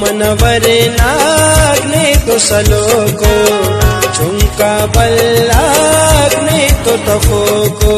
मनवर नाग्ने तो सलोको झुमका बल्लाग्ने तो तफोको